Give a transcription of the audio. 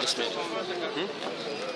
Yes, ma'am.